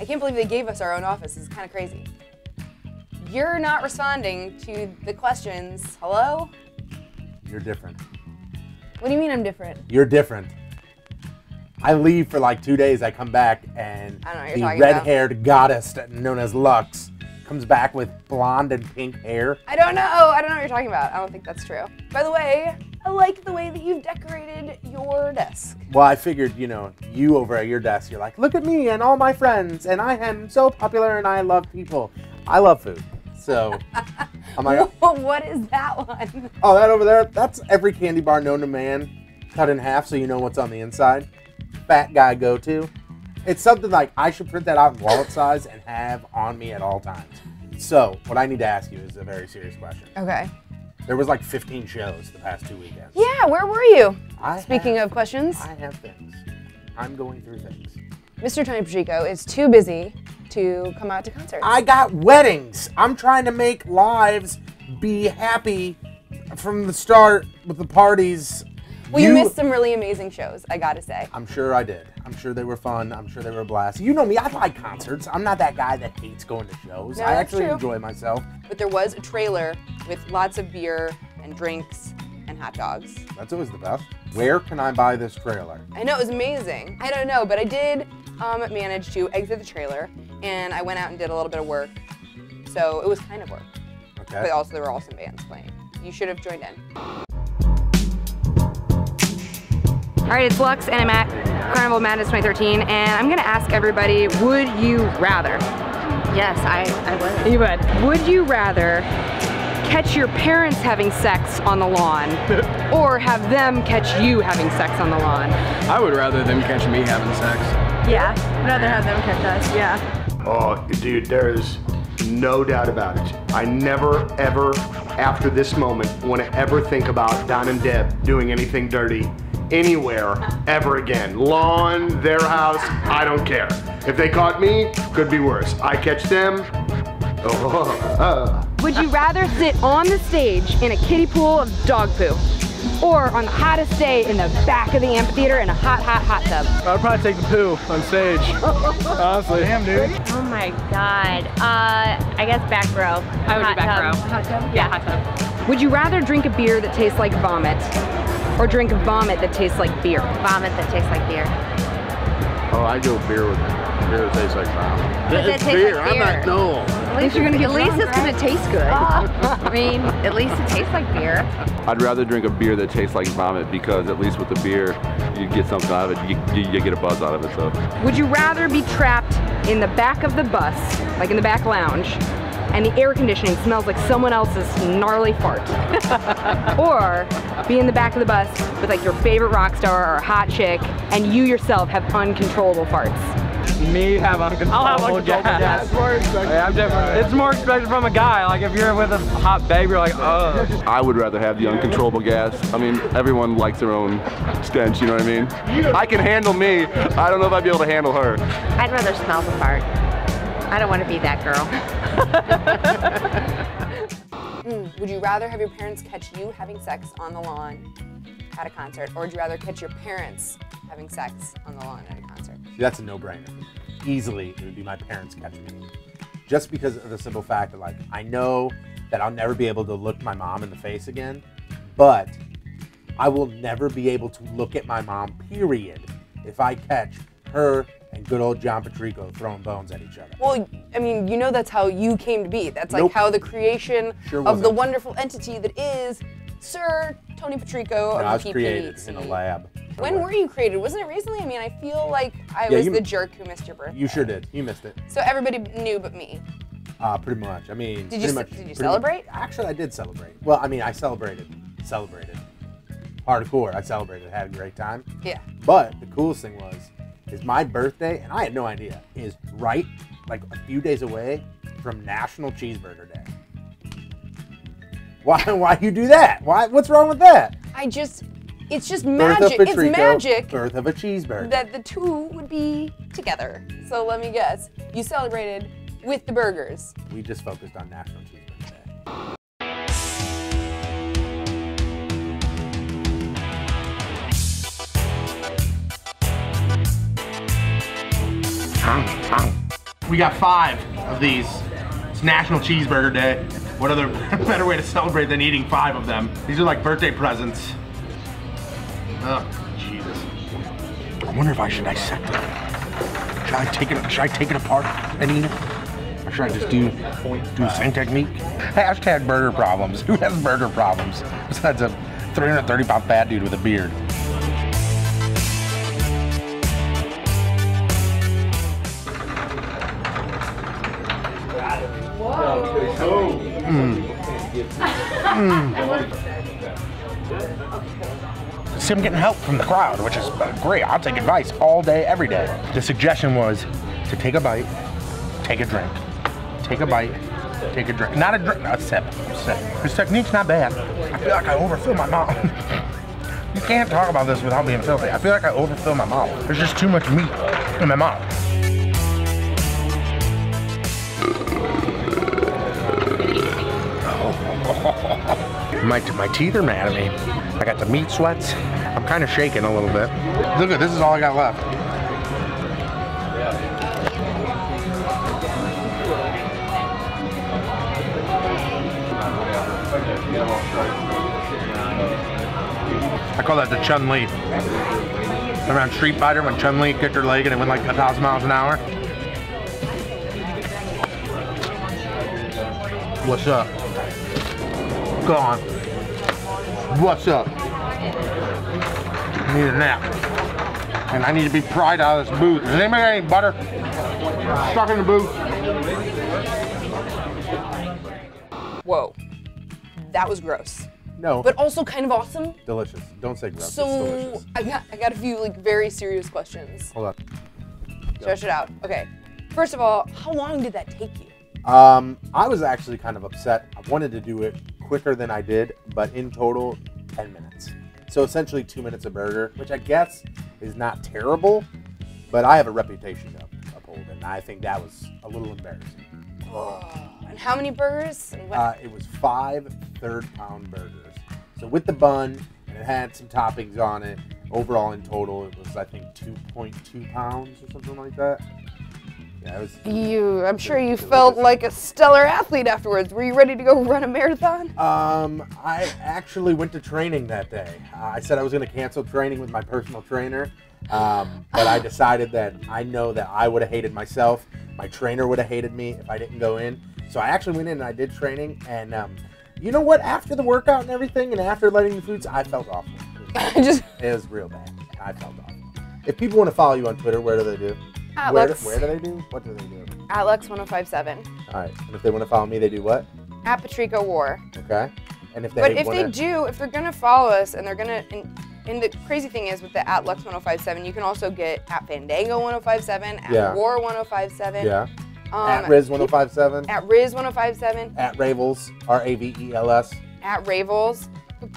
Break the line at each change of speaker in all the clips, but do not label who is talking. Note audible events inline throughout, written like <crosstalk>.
I can't believe they gave us our own office. It's kind of crazy. You're not responding to the questions. Hello?
You're different.
What do you mean I'm different?
You're different. I leave for like two days. I come back and
I don't know what you're
the
talking about.
red-haired goddess known as Lux comes back with blonde and pink hair.
I don't know. I don't know what you're talking about. I don't think that's true. By the way, I like the way that you've decorated your desk.
Well, I figured, you know, you over at your desk, you're like, look at me and all my friends, and I am so popular and I love people. I love food. So <laughs> I'm like,
what is that one?
oh, that over there, that's every candy bar known to man cut in half so you know what's on the inside. Fat guy go to. It's something like I should print that out in wallet size and have on me at all times. So, what I need to ask you is a very serious question.
Okay.
There was like 15 shows the past two weekends.
Yeah, where were you?
I
Speaking
have-
of questions,
I have things. I'm going through things.
Mr. Tony Patrico is too busy to come out to concerts.
I got weddings. I'm trying to make lives be happy from the start with the parties.
well, you, missed some really amazing shows, I gotta say.
I'm sure I did. I'm sure they were fun. I'm sure they were a blast. You know me, I like concerts. I'm not that guy that hates going to shows.
No,
I actually
true.
enjoy myself.
But there was a trailer with lots of beer and drinks and hot dogs.
That's always the best. Where can I buy this trailer?
I know it was amazing. I don't know, but I did um, manage to exit the trailer, and I went out and did a little bit of work. So it was kind of work,
Okay.
but also there were awesome bands playing. You should have joined in. All right, it's Lux, and I'm at Carnival Madness 2013, and I'm gonna ask everybody: Would you rather?
Yes, I, I would.
You would. Would you rather catch your parents having sex on the lawn, <laughs> or have them catch you having sex on the lawn?
I would rather them catch me having sex.
Yeah, I'd rather have them catch us.
Yeah.
Oh, dude, there is no doubt about it. I never, ever, after this moment, want to ever think about Don and Deb doing anything dirty anywhere ever again. Lawn, their house, I don't care. If they caught me, could be worse. I catch them. Oh, uh. <laughs>
Would you rather sit on the stage in a kiddie pool of dog poo, or on the hottest day in the back of the amphitheater in a hot, hot, hot tub?
I'd probably take the poo on stage. <laughs> Honestly. Damn, dude.
Oh my god. Uh, I guess back row.
I would
Hot
do back
tub.
row.
Hot tub? Yeah, hot tub.
Would you rather drink a beer that tastes like vomit, or drink vomit that tastes like beer?
Vomit that tastes like beer.
Oh, I go beer with it. beer that tastes like vomit.
But
It's
tastes
beer.
like
I'm
beer.
not no.
At least
you're gonna get
At least
drunk,
it's gonna taste good. <laughs> I mean, at least it tastes like beer.
I'd rather drink a beer that tastes like vomit because at least with the beer, you get something out of it. You, you, you get a buzz out of it. So
Would you rather be trapped in the back of the bus, like in the back lounge, and the air conditioning smells like someone else's gnarly fart? <laughs> or be in the back of the bus with like your favorite rock star or a hot chick, and you yourself have uncontrollable farts?
Me have uncontrollable
I'll have uncontrollable gas.
Yeah, I'm different. It's more expected from a guy. Like if you're with a hot babe, you're like, oh. <laughs>
I would rather have the uncontrollable gas. I mean, everyone likes their own stench. You know what I mean? I can handle me. I don't know if I'd be able to handle her.
I'd rather smell the fart. I don't want to be that girl. <laughs>
Mm, would you rather have your parents catch you having sex on the lawn at a concert, or would you rather catch your parents having sex on the lawn at a concert?
See, that's a no-brainer. Easily, it would be my parents catching me. Just because of the simple fact that, like, I know that I'll never be able to look my mom in the face again, but I will never be able to look at my mom, period, if I catch her and good old John Patrico throwing bones at each other.
Well, I mean, you know that's how you came to be. That's like
Nope.
how the creation
Sure
of the wonderful entity that is Sir Tony Patrico of
I was
the
created in a lab.
When were you created? Wasn't it recently? I mean, I feel like I
Yeah,
was
you-
the jerk who missed your birthday.
You sure did. You missed it.
So everybody knew but me.
Uh, pretty much. I mean,
Did you
much,
did you celebrate?
Much, actually, I did celebrate. Well, I mean, I celebrated. Celebrated. Hardcore. I celebrated. Had a great time.
Yeah.
But the coolest thing was, is my birthday, and I had no idea, is right like a few days away from National Cheeseburger Day. Why? <laughs> Why you do that? Why? What's wrong with that?
I just, it's just
Birth
magic.
of
It's
Patrico,
magic
Birth of a cheeseburger.
that the two would be together. So let me guess. You celebrated with the burgers.
we just focused on National Cheeseburger Day. We got five of these. It's National Cheeseburger Day. What other <laughs> better way to celebrate than eating five of them? These are like birthday presents. Oh, Jesus. I wonder if I should dissect it. Should I take it? Should I take it apart and eat it? Or should I just do do the same technique? Hashtag burger problems. <laughs> Who has burger problems besides a 330 pound fat dude with a beard? See, I'm getting help from the crowd, which is uh, great. I'll take advice all day, every day. The suggestion was to take a bite, take a drink, take a bite, take a drink. Not a drink, a sip, a sip. This technique's not bad. I feel like I overfill my mouth. <laughs> you can't talk about this without being filthy. I feel like I overfill my mouth. There's just too much meat in my mouth. My, my teeth are mad at me. I got the meat sweats. I'm kind of shaking a little bit. Look at this is all I got left. I call that the Chun Li. Around Street Fighter when Chun Li kicked her leg and it went like a thousand miles an hour. What's up? Go on. What's up? I need a nap. And I need to be pried out of this booth. Does anybody got any butter? Stuck in the booth.
Whoa. That was gross.
No.
but also kind of awesome.
delicious. Don't say gross.
So. I got I got a few like very serious questions.
Hold up.
Stretch it out. Okay. First of all, how long did that take you?
Um, I was actually kind of upset. I wanted to do it quicker than I did, but in total, 10 minutes. So essentially two minutes a burger, which I guess is not terrible, but I have a reputation to uphold, and I think that was a little embarrassing.
And how many burgers?
Uh, it was five third pound burgers. So with the bun, and it had some toppings on it. Overall, in total, it was I think 2.2 pounds or something like that. Yeah, it was.
you, I'm sure you felt like a stellar athlete afterwards. Were you ready to go <laughs> run a marathon?
Um, I actually went to training that day. Uh, I said I was going to cancel training with my personal trainer, um, but I decided that I know that I would have hated myself. My trainer would have hated me if I didn't go in. So I actually went in and I did training, and um, you know what? After the workout and everything, and after letting the foods, I felt awful. <laughs> It was,
Just
it was real bad. I felt awful. If people want to follow you on Twitter, where do they do?
At
Where, do- where do they do? What do they do?
at Lux 1057
All right. And if they want to follow me, they do what?
at Patrico War.
Okay. And if they
But if
wanna,
they do, if they're gonna follow us and they're gonna, and, and the crazy thing is with the at Lux 1057, you can also get at Fandango 1057, at
Yeah.
War 1057,
yeah.
um,
at Riz 1057.
at Riz 1057,
at Ravels, R A V E L S.
at Ravels.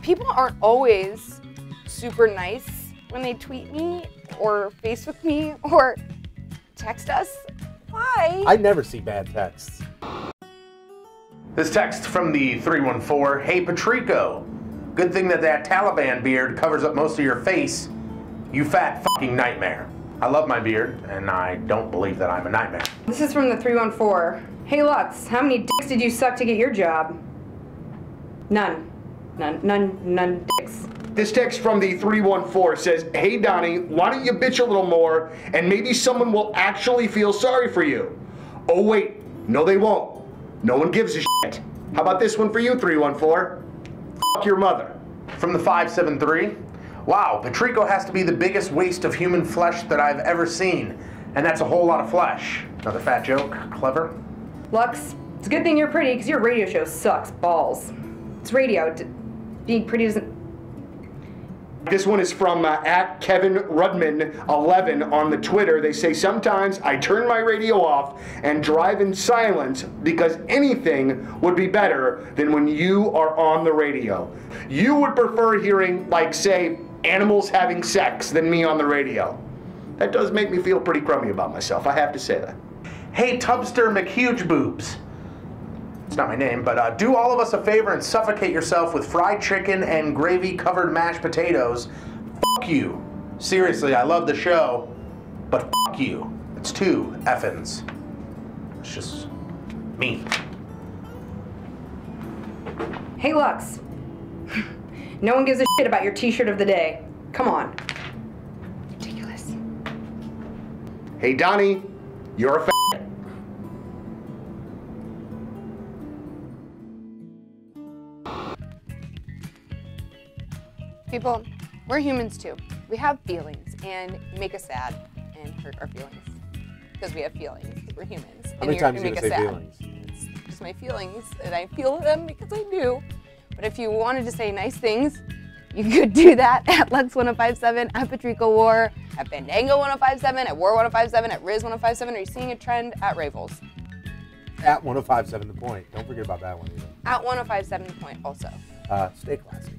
People aren't always super nice when they tweet me or Facebook me <laughs> or text us. Why?
I never see bad texts. This text from the 314 Hey Patrico, good thing that that Taliban beard covers up most of your face. You fat fucking nightmare. I love my beard, and I don't believe that I'm a nightmare.
This is from the 314. Hey Lux, how many dicks did you suck to get your job? None. None, none, none dicks.
This text from the 314 says, Hey Donnie, why don't you bitch a little more and maybe someone will actually feel sorry for you? Oh, wait, no, they won't. No one gives a shit. How about this one for you, 314? Fuck your mother.
From the 573, wow, Patrico has to be the biggest waste of human flesh that I've ever seen. And that's a whole lot of flesh. Another fat joke, clever.
Lux, it's a good thing you're pretty because your radio show sucks balls. It's radio. D- being pretty doesn't.
This one is from uh, at Kevin Rudman 11 on the Twitter. They say sometimes I turn my radio off and drive in silence because anything would be better than when you are on the radio. You would prefer hearing, like, say, animals having sex than me on the radio. That does make me feel pretty crummy about myself. I have to say that.
Hey, Tubster McHuge Boobs. It's not my name, but uh, do all of us a favor and suffocate yourself with fried chicken and gravy covered mashed potatoes. Fuck you. Seriously, I love the show, but fuck you. It's two effins. It's just me.
Hey, Lux. no one gives a shit about your t-shirt of the day. Come on. Ridiculous.
Hey, Donnie, you're a
People, we're humans too. We have feelings and make us sad and hurt our feelings. Because we have feelings. We're humans.
How many times you gonna say feelings?
It's just my feelings and I feel them because I do. But if you wanted to say nice things, you could do that <laughs> at Lux 1057, at Patrico War, at Fandango 1057, at War 1057, at Riz 1057. Are you seeing a trend at Ravels?
At 1057 The Point. Don't forget about that one either.
At 1057 point also.
Uh, stay classy.